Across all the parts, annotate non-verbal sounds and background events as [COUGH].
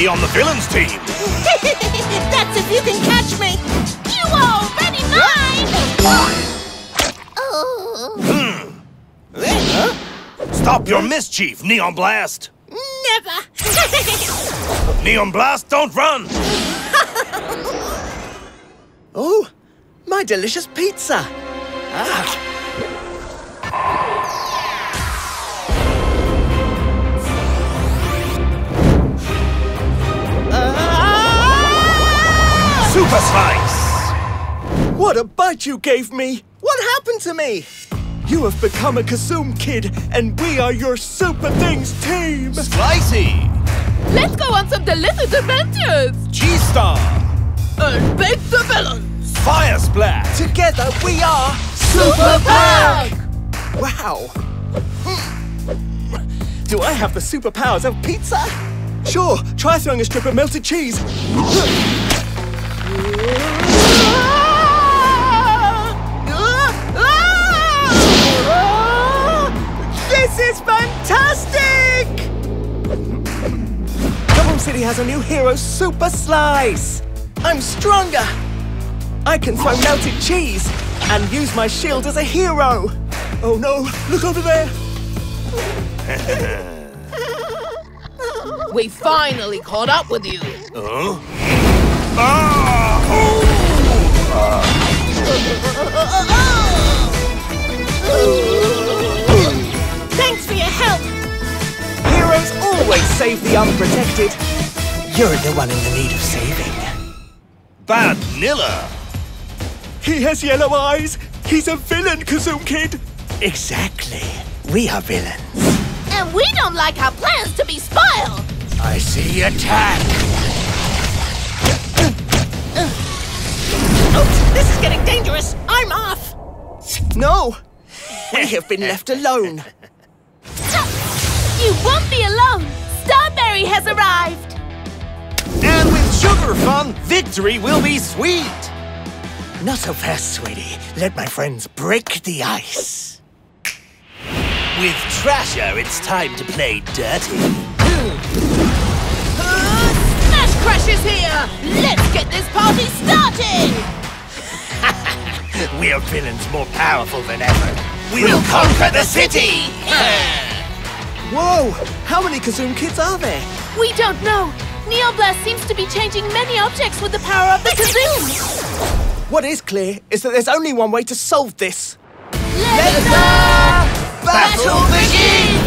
have to be on the villains team. [LAUGHS] That's if you can catch me. You are already mine! Oh, Stop your mischief, Neon Blast. never. [LAUGHS] Neon Blast, don't run. [LAUGHS] Oh, my delicious pizza. Ah. Super Slice. What a bite you gave me! What happened to me? You have become a Kazoom kid, and we are your Super Things team! Slicey. Let's go on some delicious adventures! Cheese Star. And beat the villains! Fire Splat. Together we are Super Pack! Wow! Do I have the superpowers of pizza? Sure, try throwing a strip of melted cheese. This is fantastic! Kaboom City has a new hero, Super Slice! I'm stronger! I can throw melted cheese and use my shield as a hero! Oh no, look over there! We finally caught up with you! Ah! Thanks for your help. Heroes always save the unprotected. You're the one in the need of saving. Bad Nilla. He has yellow eyes. He's a villain, Kazoom Kid. Exactly. We are villains. And we don't like our plans to be spoiled! I see attack. This is getting dangerous. I'm off. No, we have been left alone. You won't be alone! Starberry has arrived! And with Sugar Fun, victory will be sweet. Not so fast, sweetie. Let my friends break the ice. With Trasher, it's time to play dirty. Uh, Smash Crash is here! Let's get this party started! We're villains more powerful than ever. We'll conquer the city! [LAUGHS] Whoa! How many Kazoom Kids are there? We don't know. Neon Blast seems to be changing many objects with the power of the Kazoom. What is clear is that there's only one way to solve this. Let the battle begin!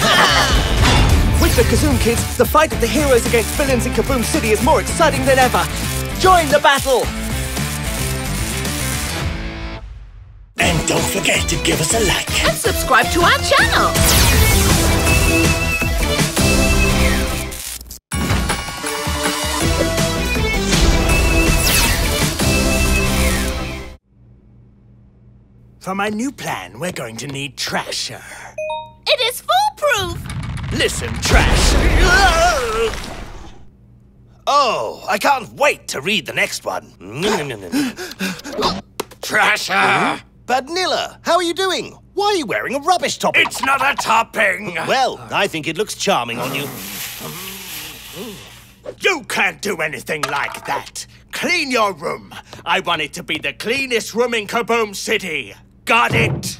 [LAUGHS] With the Kazoom Kids, the fight of the heroes against villains in Kaboom City is more exciting than ever. Join the battle! And don't forget to give us a like. And subscribe to our channel. For my new plan, we're going to need Trasher. It is foolproof! Listen, Trash. Oh, I can't wait to read the next one. [GASPS] Trasher! Badnilla, how are you doing? Why are you wearing a rubbish topping? It's not a topping. Well, I think it looks charming on you. You can't do anything like that. Clean your room. I want it to be the cleanest room in Kaboom City. Got it?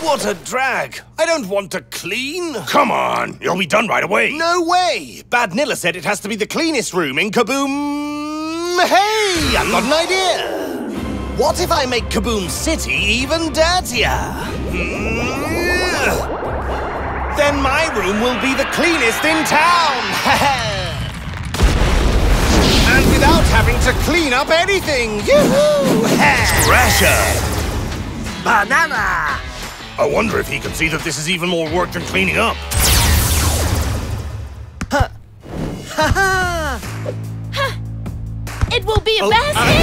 What a drag! I don't want to clean. Come on, you'll be done right away. No way! Badnilla said it has to be the cleanest room in Kaboom. Hey, I've got an idea. What if I make Kaboom City even dirtier? Then my room will be the cleanest in town. [LAUGHS] and without having to clean up anything. Yoo-hoo! Trasher! Banana! I wonder if he can see that this is even more work than cleaning up. Ha ha! It will be a Oh, basket! Clean!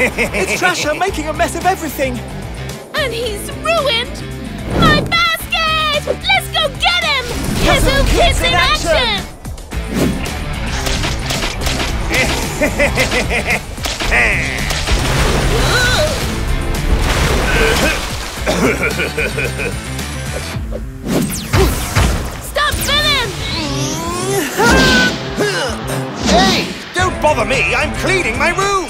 It's Trasher making a mess of everything. And he's ruined my basket! Let's go get him! Kazoom Kids Kids in action! Stop spinning! Hey, don't bother me. I'm cleaning my room.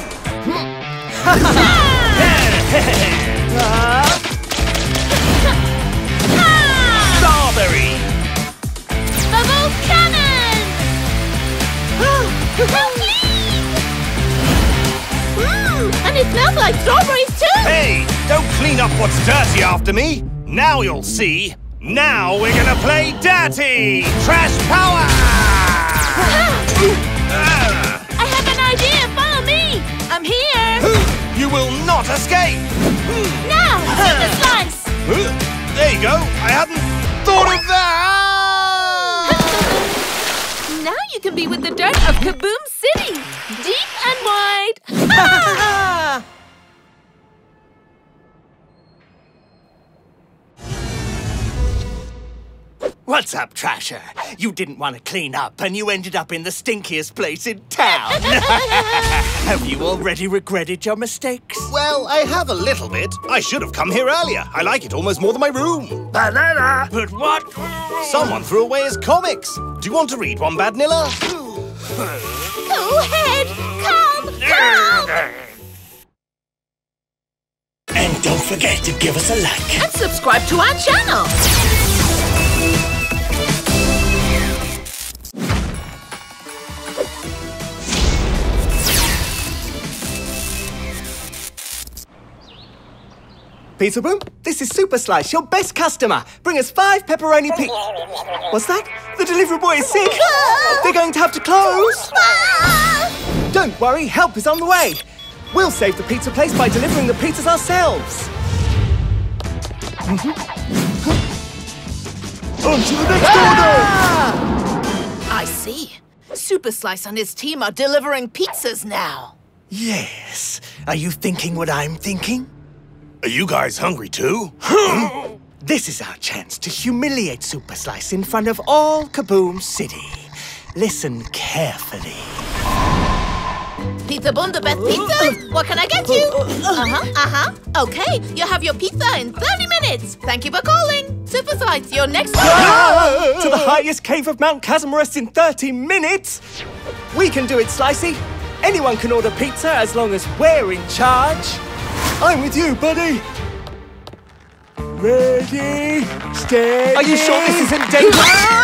Strawberry. Bubble cannon! Mmm, and it smells like strawberries too! Hey, don't clean up what's dirty after me. Now you'll see. Now we're gonna play dirty. Trash power. [LAUGHS] You will not escape. Now! Super slice! There you go. I hadn't thought of that. [LAUGHS] Now you can be with the dirt of Kaboom City! Deep and wide! [LAUGHS] [LAUGHS] What's up, Trasher? You didn't want to clean up and you ended up in the stinkiest place in town. [LAUGHS] have you already regretted your mistakes? Well, I have a little bit. I should have come here earlier. I like it almost more than my room. Banana! But what? Someone threw away his comics. Do you want to read one, Badnilla? Go ahead! Come! Come! And don't forget to give us a like. And subscribe to our channel! Pizza Boom, this is Super Slice, your best customer. Bring us five pepperoni pi- What's that? The delivery boy is sick. [LAUGHS] They're going to have to close. [LAUGHS] Don't worry, help is on the way. We'll save the pizza place by delivering the pizzas ourselves. Mm-hmm. On to the next ah! order! I see. Super Slice and his team are delivering pizzas now. Yes. Are you thinking what I'm thinking? Are you guys hungry too? [LAUGHS] This is our chance to humiliate Super Slice in front of all Kaboom City. Listen carefully. Pizza Boom, the best pizza? What can I get you? Uh-huh, uh-huh. Okay, you'll have your pizza in 30 minutes. Thank you for calling. Super Slice, your next [LAUGHS] order. to the highest cave of Mount Chasmorest in 30 minutes? We can do it, Slicey. Anyone can order pizza as long as we're in charge. I'm with you, buddy. Ready, steady. Are you sure this isn't dangerous?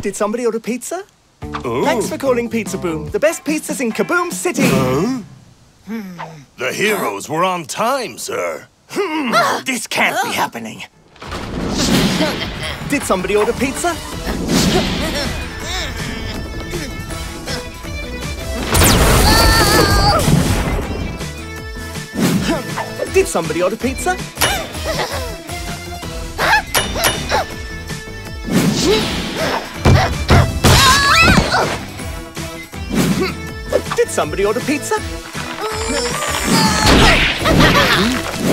Did somebody order pizza? Thanks for calling Pizza Boom. The best pizzas in Kaboom City. The heroes were on time, sir. Hmm. This can't be ah. happening. Did somebody order pizza? Did somebody order pizza? Did somebody order pizza?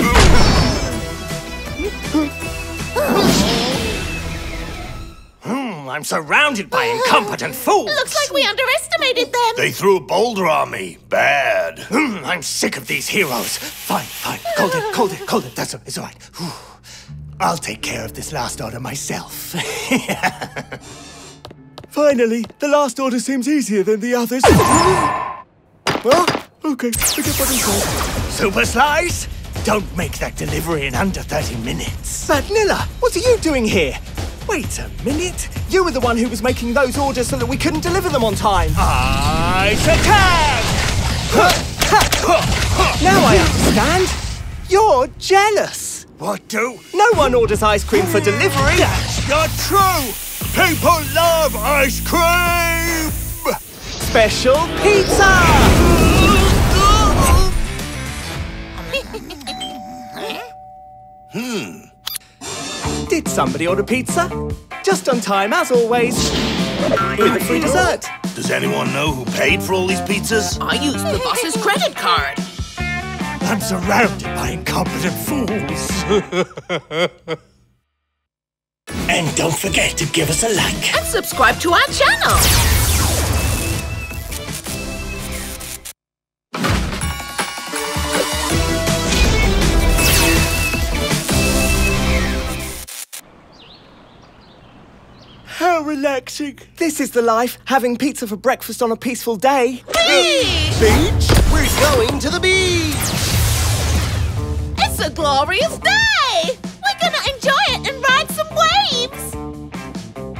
[LAUGHS] I'm surrounded by incompetent [GASPS] fools. Looks like we underestimated them! They threw a boulder on me. Bad. Hmm, I'm sick of these heroes. Fine, fine. Cold it, cold it, cold it. That's all, it's all right. Whew. I'll take care of this last order myself. [LAUGHS] Finally, the last order seems easier than the others. [GASPS] well, okay, forget what I said. Super Slice, don't make that delivery in under 30 minutes. Vanilla, what are you doing here? Wait a minute. You were the one who was making those orders so that we couldn't deliver them on time. Ice attack! Now I understand. You're jealous. What do? No one orders ice cream for delivery. That's not true! People love ice cream! Special pizza! Somebody order pizza? Just on time, as always. With a free dessert. Does anyone know who paid for all these pizzas? I used the boss's credit card. I'm surrounded by incompetent fools. [LAUGHS] and don't forget to give us a like. And subscribe to our channel. Relaxing. This is the life, having pizza for breakfast on a peaceful day. Beach! Beach? We're going to the beach! It's a glorious day! We're gonna enjoy it and ride some waves!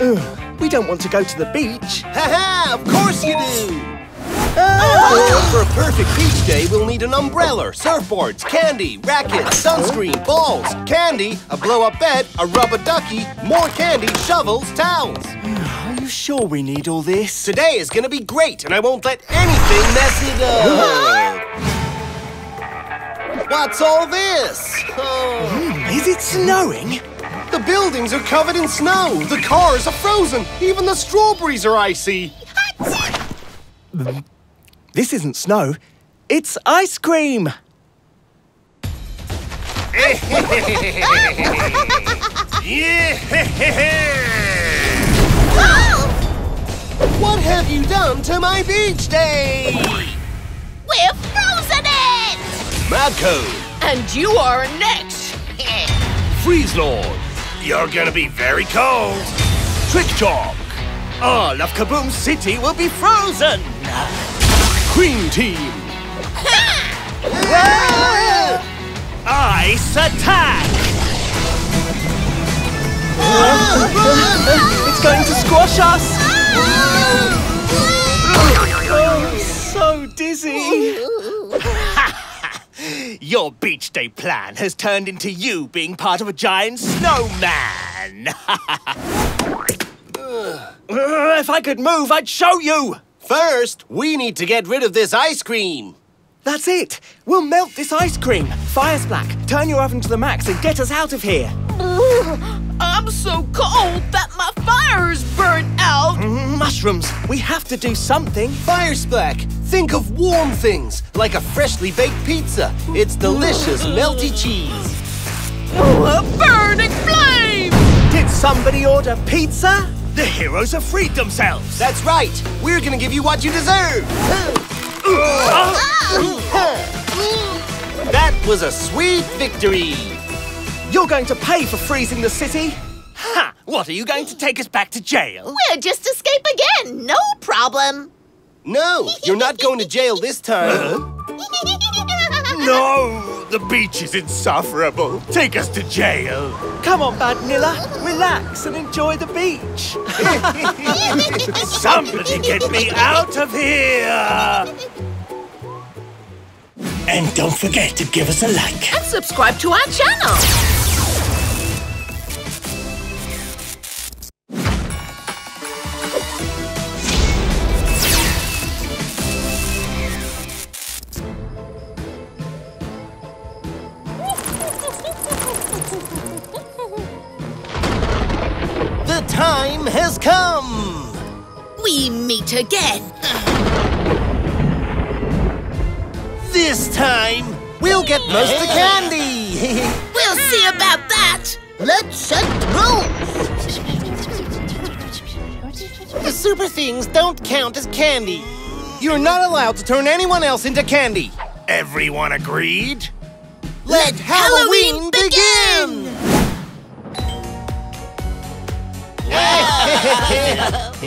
Ugh, we don't want to go to the beach. Ha ha! of course you do! For a perfect beach day, we'll need an umbrella, surfboards, candy, rackets, sunscreen, balls, candy, a blow-up bed, a rubber ducky, more candy, shovels, towels. Are you sure we need all this? Today is gonna be great, and I won't let anything mess it up. What's all this? Oh, Is it snowing? the buildings are covered in snow. The cars are frozen. Even the strawberries are icy. This isn't snow. It's ice cream. [LAUGHS] What have you done to my beach day? We're frozen it! Madco, And you are next! [LAUGHS] Freeze Lord, you're gonna be very cold. Trick Talk, all of Kaboom City will be frozen. Queen Team, Ice Attack. It's going to squash us. Oh, so dizzy. [LAUGHS] Your beach day plan has turned into you being part of a giant snowman. [LAUGHS] If I could move, I'd show you. First, we need to get rid of this ice cream. That's it. We'll melt this ice cream. Fire Splat, turn your oven to the max and get us out of here. I'm so cold that my fire is burnt out! Mm, Mushrooms, we have to do something. Fire Splat, think of warm things, like a freshly baked pizza. It's delicious, melty cheese. A burning flame! Did somebody order pizza? The heroes have freed themselves. That's right. We're gonna give you what you deserve. that was a sweet victory. You're going to pay for freezing the city? Ha! What, are you going to take us back to jail? We'll just escape again, no problem! No, you're not going to jail this time. No, the beach is insufferable. Take us to jail. Come on, Bad Nilla, relax and enjoy the beach. [LAUGHS] Somebody get me out of here! And don't forget to give us a like. And subscribe to our channel! Time has come. We meet again! This time, we'll get most of the candy. [LAUGHS] We'll see about that! Let's set rules! the super things don't count as candy. You're not allowed to turn anyone else into candy. Everyone agreed? Let Halloween begin! Give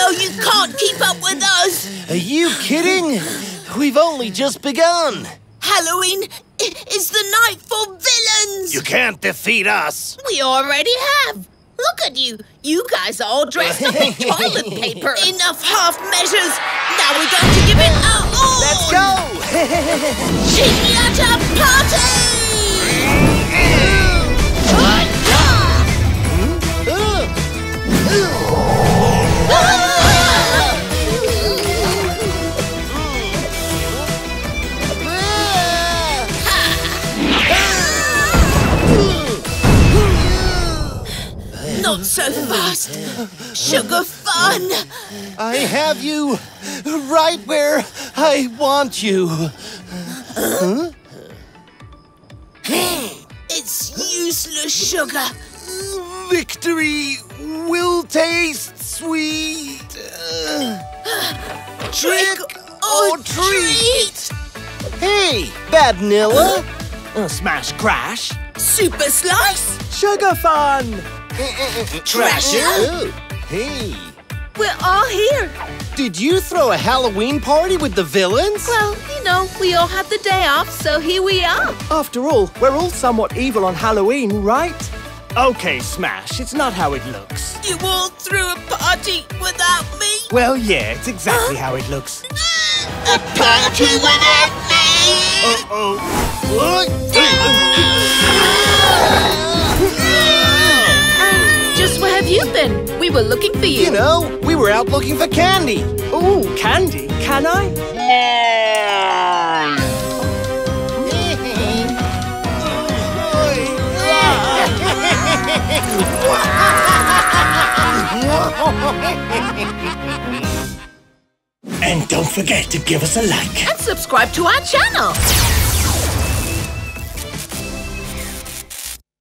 know you can't keep up with us! Are you kidding? We've only just begun. Halloween is the night for villains! You can't defeat us. We already have! Look at you! You guys are all dressed up in [LAUGHS] toilet paper! Enough half measures! Now we're going to give it our all! Let's go! Chinyata Party! Not so fast! Sugar fun! I have you right where I want you. It's useless sugar. Victory will taste sweet. Trick or treat. Hey, Badnilla. Uh, smash Crash. Super slice. Sugar Fun! Trasher. Oh, hey, We're all here. did you throw a Halloween party with the villains? Well, you know, we all had the day off, so here we are. After all, we're all somewhat evil on Halloween, right? Okay, Smash, it's not how it looks. You all threw a party without me. Well, yeah, it's exactly how it looks. A party without me. And We were looking for you. You know, we were out looking for candy. Ooh, candy, can I? And don't forget to give us a like. And subscribe to our channel.